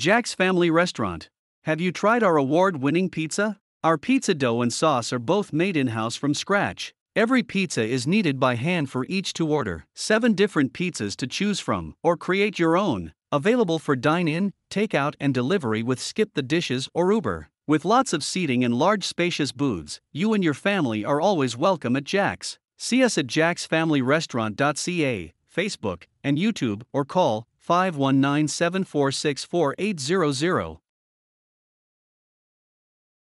Jack's Family Restaurant. Have you tried our award winning pizza? Our pizza dough and sauce are both made in house from scratch. Every pizza is kneaded by hand for each to order. Seven different pizzas to choose from, or create your own. Available for dine in, takeout, and delivery with Skip the Dishes or Uber. With lots of seating and large spacious booths, you and your family are always welcome at Jack's. See us at jacksfamilyrestaurant.ca, Facebook, and YouTube, or call 519 746 4800.